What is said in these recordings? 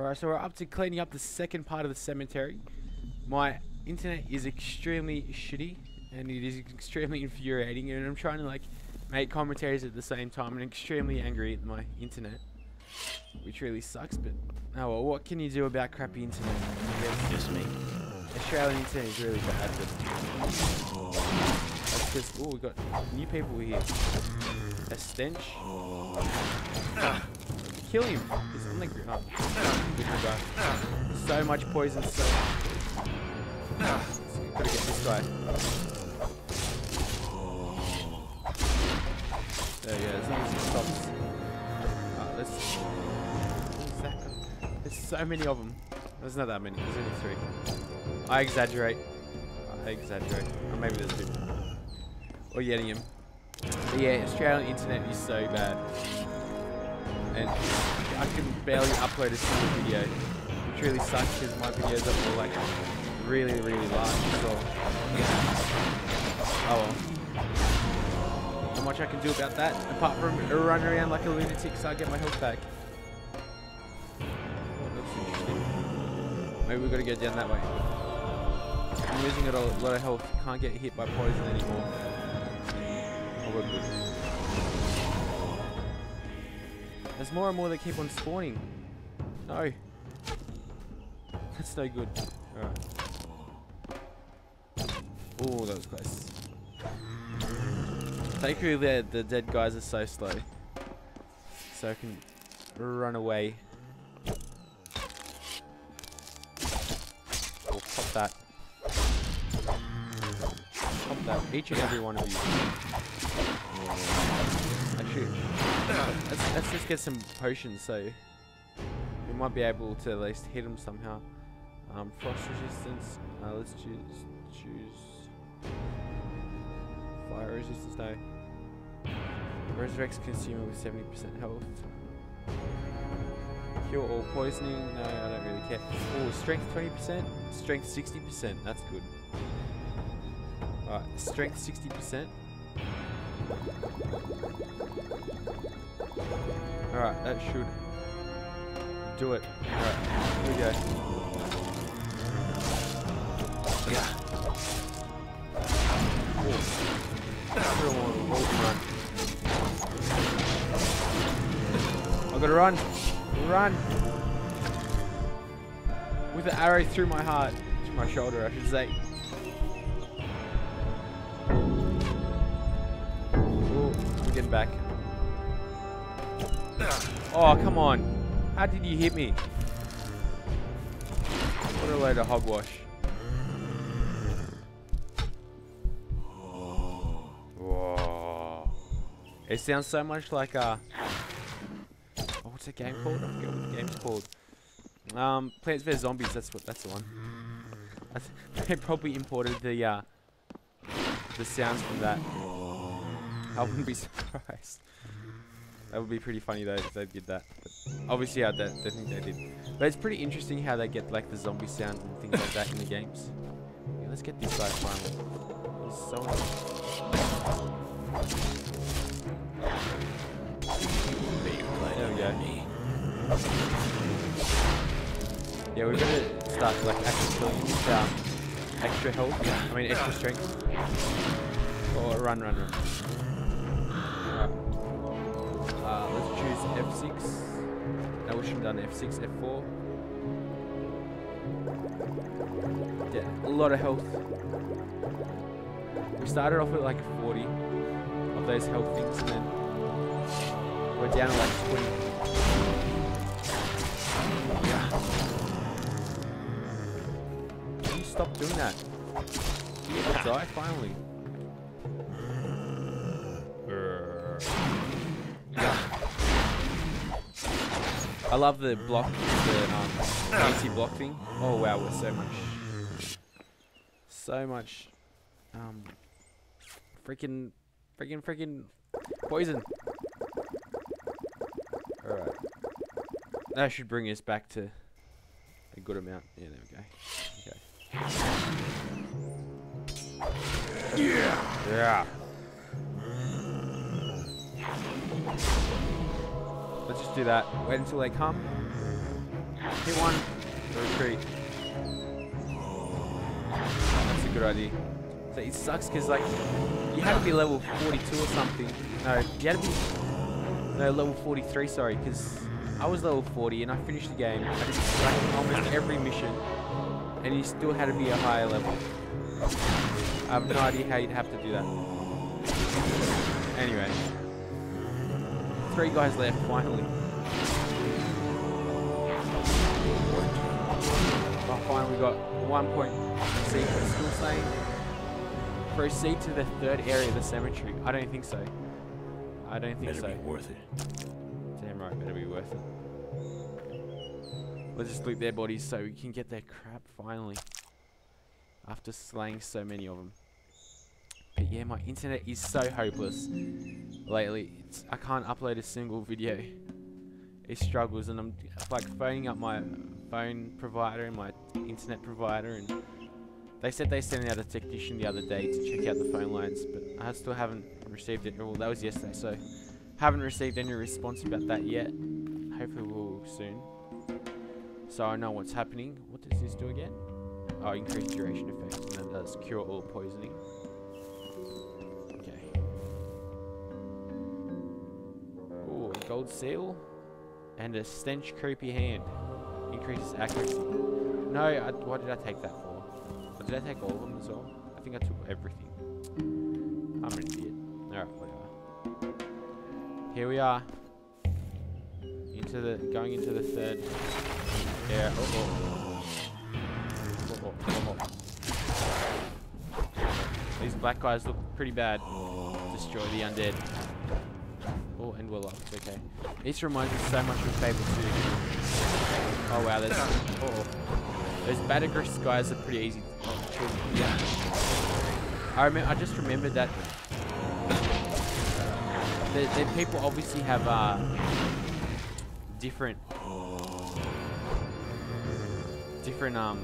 Alright, so we're up to cleaning up the second part of the cemetery. My internet is extremely shitty and it is extremely infuriating and I'm trying to like make commentaries at the same time and extremely angry at my internet. Which really sucks, but oh well, what can you do about crappy internet? Just me. Australian internet is really bad, but that's because oh we've got new people here. A stench. Ah. Kill him. He's. So much poison. So. Gotta get this guy. There. As as he stops. That? There's so many of them. There's not that many. There's only three. I exaggerate. I exaggerate. Or maybe there's two. Or him. But yeah, Australian internet is so bad. And I can barely upload a single video. Which really sucks because my videos are all like really, really large. So, oh well. Not much I can do about that, apart from run around like a lunatic so I get my health back. Oh. Maybe we gotta go down that way. I'm losing a lot of health. Can't get hit by poison anymore. Oh, we're good. There's more and more that keep on spawning. No. That's no good. Alright. Oh, that was close. Thankfully, the, the dead guys are so slow. So I can run away. Oh, pop that. Pop that. Each and every one of you. Actually, let's, let's just get some potions so we might be able to at least hit them somehow. Um, frost resistance. Uh, let's choose choose fire resistance. No. Resurrects consumer with 70% health. Cure all poisoning. No, I don't really care. Oh, strength 20%. Strength 60%. That's good. Alright, strength 60%. Alright, that should do it. Alright, here we go. Yeah. I've gotta run. Run. With the arrow through my heart. To my shoulder, I should say. Back. Oh, come on. How did you hit me? What a load of hogwash. Whoa. It sounds so much like a... oh, what's the game called? I forget what the game's called. Um Plants vs Zombies, that's what that's the one. They probably imported the uh the sounds from that. I wouldn't be surprised. That would be pretty funny though if they did that. But obviously I don't, don't think they did. But it's pretty interesting how they get like the zombie sound and things like that in the games. Yeah, let's get this guy finally. He's so There we go. Yeah, we're gonna start like actually killing um, extra health. I mean extra strength. Or run, run, run. Uh, let's choose F6. No, we should have done F6, F4. Yeah, a lot of health. We started off with like 40 of those health things and then we're down to like 20. Yeah. Can you stop doing that? Get die finally. I love the block, the um, anti-block thing. Oh wow, we're so much, so much, um, freaking, freaking, freaking poison. All right, that should bring us back to a good amount. Yeah, there we go. Okay. Yeah. Yeah. Let's just do that. Wait until they come. Hit one. Retreat. That's a good idea. So it sucks because like you had to be level 42 or something. No, you had to be no level 43. Sorry, because I was level 40 and I finished the game. I did like almost every mission, and you still had to be a higher level. I have no idea how you'd have to do that. Anyway, three guys left finally. I finally we got one point secret still saying proceed to the third area of the cemetery. I don't think so. I don't think Better so. be worth it. Damn right, better be worth it. Let's just loot their bodies so we can get their crap finally. After slaying so many of them. But yeah, my internet is so hopeless lately. It's, I can't upload a single video. It struggles and I'm like phoning up my phone provider and my internet provider and they said they sent out a technician the other day to check out the phone lines, but I still haven't received it. Well, that was yesterday, so haven't received any response about that yet. Hopefully we'll soon. So I know what's happening. What does this do again? Oh, increase duration effect, and that does cure all poisoning. Gold seal. And a stench creepy hand. Increases accuracy. No, I, what did I take that for? Or did I take all of them as well? I think I took everything. I'm an idiot. Alright, whatever. Here we are. Into the going into the third area. Oh, oh. Oh, oh, oh, oh. oh, oh. These black guys look pretty bad. Destroy the undead. Oh, and we're locked. Okay. This reminds me so much of Fable 2. Oh wow, there's oh, those Batagris guys are pretty easy. To yeah. I remember. I just remembered that the, the people obviously have uh, different different um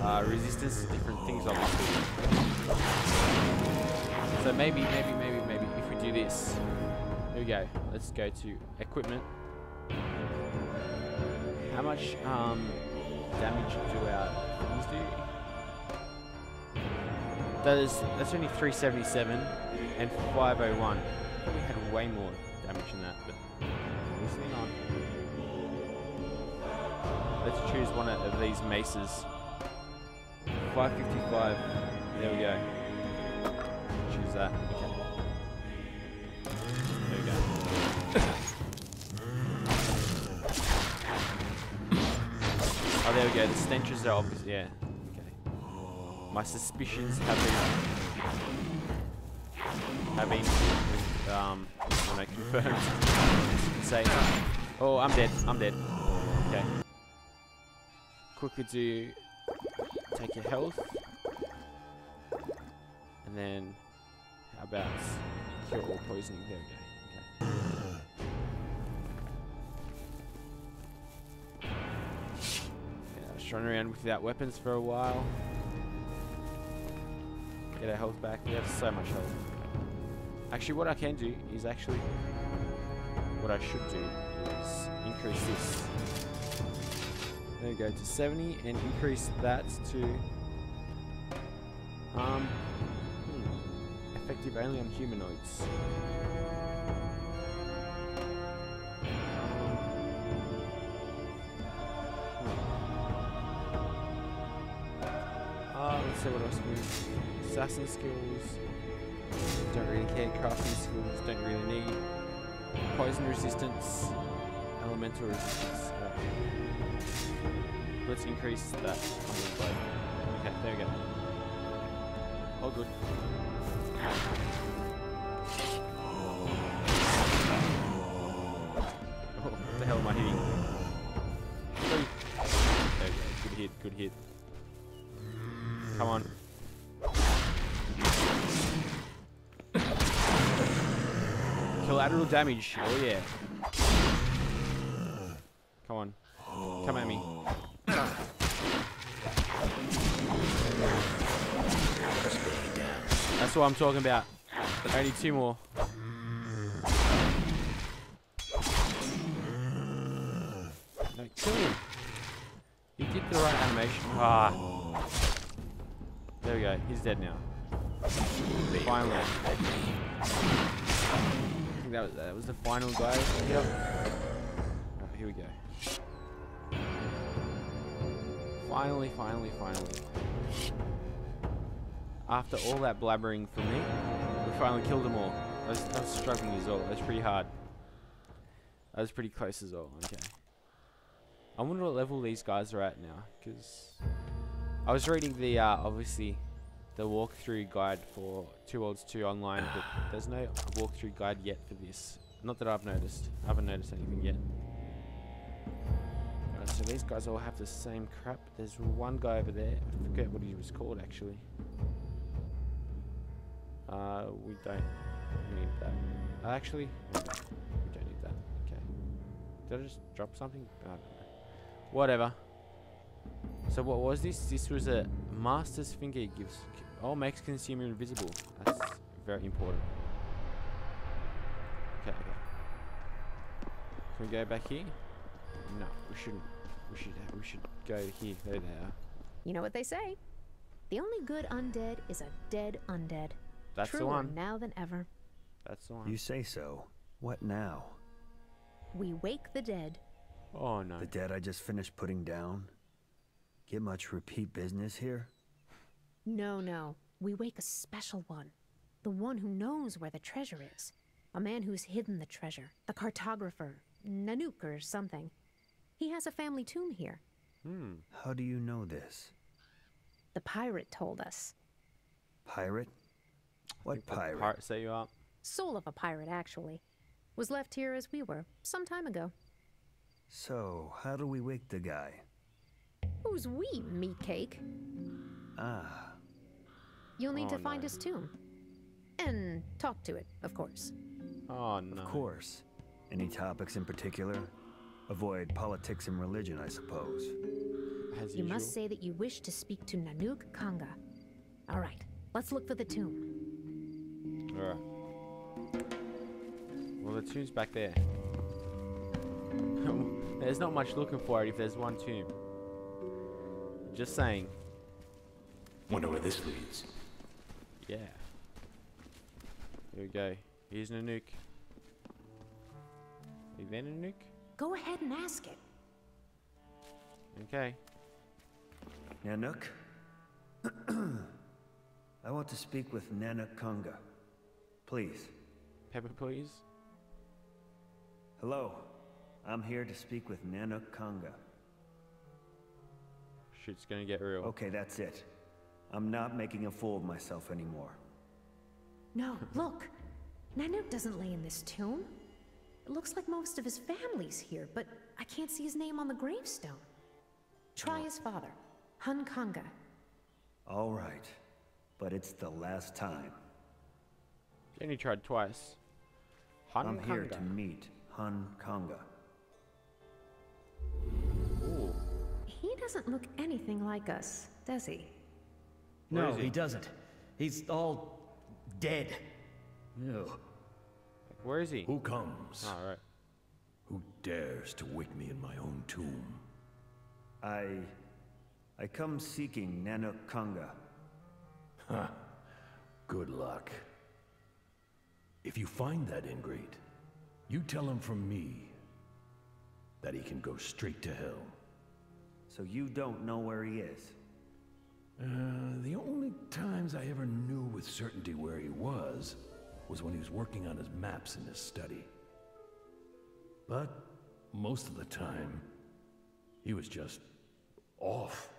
uh, resistance to different things obviously. So maybe, maybe, maybe, maybe if we do this, we go. Let's go to equipment. How much um, damage do our things do? That is that's only 377 and 501. I thought we had way more damage than that, but not. Let's choose one of these maces. 555. There we go. Choose that. Okay. Oh, there we go. The stenches are obvious. Yeah. Okay. My suspicions have been have been um when I confirmed. Say, oh, I'm dead. I'm dead. Okay. Quickly do take your health. And then, how about cure all poisoning? There we Running around without weapons for a while. Get our health back. We have so much health. Actually, what I can do is actually, what I should do is increase this. There we go to 70 and increase that to um hmm, effective only on humanoids. What else. Assassin skills. Don't really care. Crafting skills. Don't really need. Poison resistance. Elemental resistance. uh, Let's increase that. Okay, there we go. All good. Oh, what the hell am I hitting? There we go. Good hit, good hit. Come on. Collateral damage. Oh yeah. Come on. Come at me. That's what I'm talking about. Only two more. No, kill him. He did the right animation. Ah. There we go. He's dead now. Finally. I think that was, that was the final guy. Yep. Here we go. Finally, finally, finally. After all that blabbering from me, we finally killed them all. I was, I was struggling as well. That was pretty hard. That was pretty close as well. Okay. I wonder what level these guys are at now, because I was reading the uh, obviously the walkthrough guide for Two Worlds 2 online, but there's no walkthrough guide yet for this. Not that I've noticed. I haven't noticed anything yet. So these guys all have the same crap. There's one guy over there. I forget what he was called actually. Uh, we don't need that. Uh, actually, we don't need that. Okay. Did I just drop something? I don't know. Whatever. So what was this? This was a master's finger it gives. Oh, makes consumer invisible. That's very important. Okay, okay. Can we go back here? No, we shouldn't. We should. We should go here. There they are. You know what they say? The only good undead is a dead undead. That's Truer the one. now than ever. That's the one. You say so. What now? We wake the dead. oh no. The dead I just finished putting down? Get much repeat business here? No, no. We wake a special one. The one who knows where the treasure is. A man who's hidden the treasure. The cartographer. Nanook or something. He has a family tomb here. Hmm. How do you know this? The pirate told us. Pirate? What pirate? Pirate set you up. Soul of a pirate, actually. Was left here as we were, some time ago. so, how do we wake the guy? Who's we, meatcake? Ah, You'll need Oh, to find no. his tomb. And talk to it, of course. Oh no. of course. Any topics in particular? Avoid politics and religion, I suppose. As You usual. must say that you wish to speak to Nanook Kanga. All right, let's look for the tomb. Alright. Well, the tomb's back there. there's not much looking for it if there's one tomb. Just saying. Wonder where this leads. Yeah. Here we go. Here's Nanook. You there, Nanook? Go ahead and ask it. Okay. Nanook? I want to speak with Nanook Conga. Please. Pepper, please. Hello. I'm here to speak with Nanook Kunga. Shit's gonna get real. Okay, that's it. I'm not making a fool of myself anymore. No, look. Nanook doesn't lay in this tomb. It looks like most of his family's here, but I can't see his name on the gravestone. Try his father, Hun Kanga. All right, but it's the last time. You only tried twice. Han I'm here to meet Hun Kanga. He doesn't look anything like us, does he? No, he? he doesn't. He's all dead. Ew. Where is he? Who comes? Oh, right. Who dares to wake me in my own tomb? I. I come seeking Nanook Kanga. Ha! Good luck. If you find that ingrate, you tell him from me that he can go straight to hell. So you don't know where he is? Uh, the only times I ever knew with certainty where he was was when he was working on his maps in his study. But most of the time, he was just off.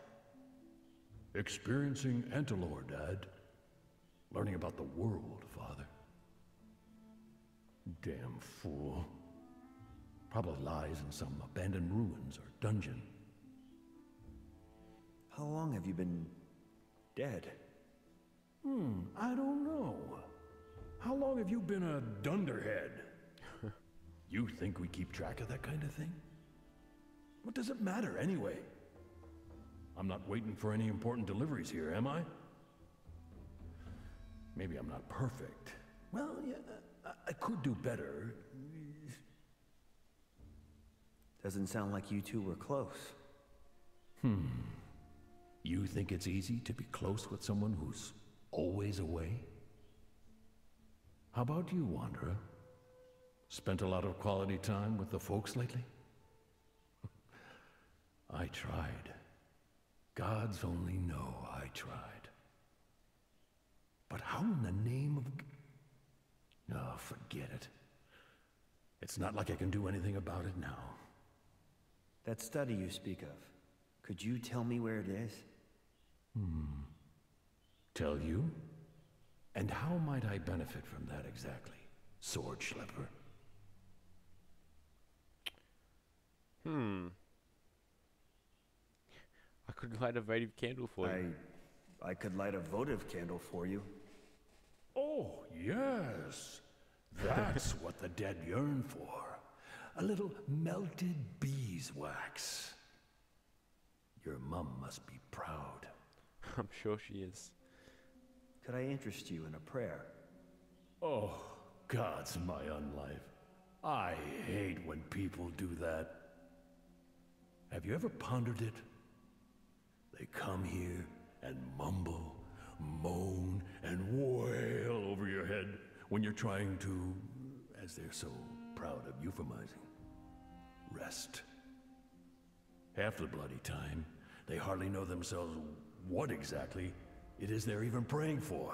Experiencing Antaloor, Dad. Learning about the world, Father. Damn fool. Probably lies in some abandoned ruins or dungeon. How long have you been dead? Hmm, I don't know. How long have you been a dunderhead? you think we keep track of that kind of thing? What does it matter anyway? I'm not waiting for any important deliveries here, am I? Maybe I'm not perfect. Well, yeah, I, I could do better. Doesn't sound like you two were close. Hmm. You think it's easy to be close with someone who's always away? How about you, Wanderer? Spent a lot of quality time with the folks lately? I tried. Gods only know I tried. But how in the name of... Oh, forget it. It's not like I can do anything about it now. That study you speak of, could you tell me where it is? Tell you? And how might I benefit from that exactly, sword schlepper? Hmm. I could light a votive candle for you. I, I could light a votive candle for you. Oh, yes. That's what the dead yearn for. A little melted beeswax. Your mum must be proud. I'm sure she is. Could I interest you in a prayer? Oh, God's my unlife. I hate when people do that. Have you ever pondered it? They come here and mumble, moan, and wail over your head when you're trying to, as they're so proud of euphemizing, rest. Half the bloody time, they hardly know themselves what exactly it is they're even praying for.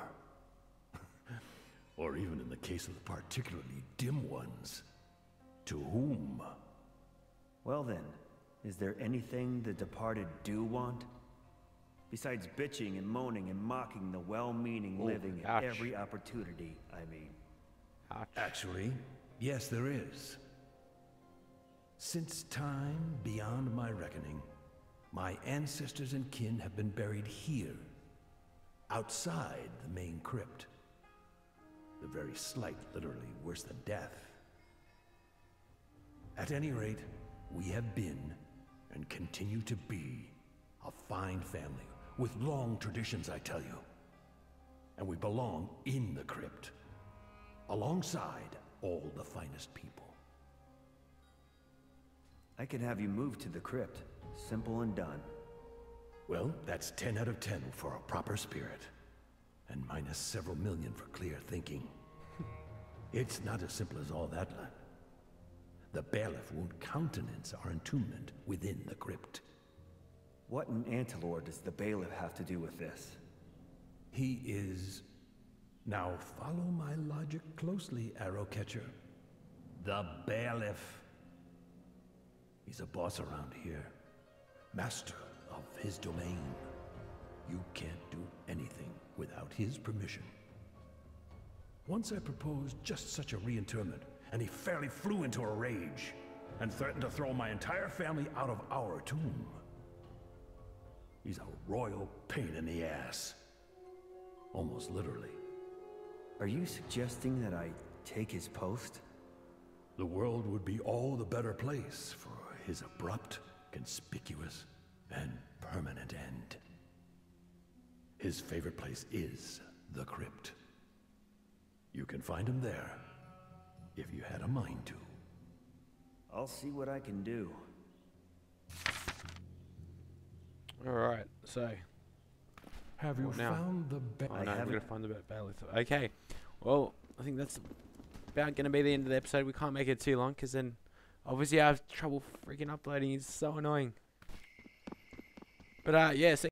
or even in the case of the particularly dim ones, to whom? Well then, is there anything the departed do want? Besides bitching and moaning and mocking the well-meaning Ooh, living ouch. at every opportunity, I mean. Ouch. Actually, yes, there is. Since time beyond my reckoning, my ancestors and kin have been buried here, outside the main crypt. The very slight, literally worse than death. At any rate, we have been, and continue to be, a fine family with long traditions, I tell you. And we belong in the crypt alongside all the finest people. I can have you moved to the crypt. Simple and done. Well, that's 10 out of 10 for a proper spirit. And minus several million for clear thinking. it's not as simple as all that, lad. The bailiff won't countenance our entombment within the crypt. What in Antaloor does the bailiff have to do with this? He is... Now follow my logic closely, Arrowcatcher. The bailiff. He's a boss around here. Master of his domain. You can't do anything without his permission. Once I proposed just such a reinterment, and he fairly flew into a rage and threatened to throw my entire family out of our tomb. He's a royal pain in the ass. Almost literally. Are you suggesting that I take his post? The world would be all the better place for his abrupt, conspicuous, and permanent end. His favorite place is the crypt. You can find him there, if you had a mind to. I'll see what I can do. Alright, so. Have you now? found the ba- Oh I no, we're gonna find the ba- bailiff. Okay. Well, I think that's about gonna be the end of the episode. We can't make it too long because then obviously I have trouble freaking uploading. It's so annoying. But uh, yeah, so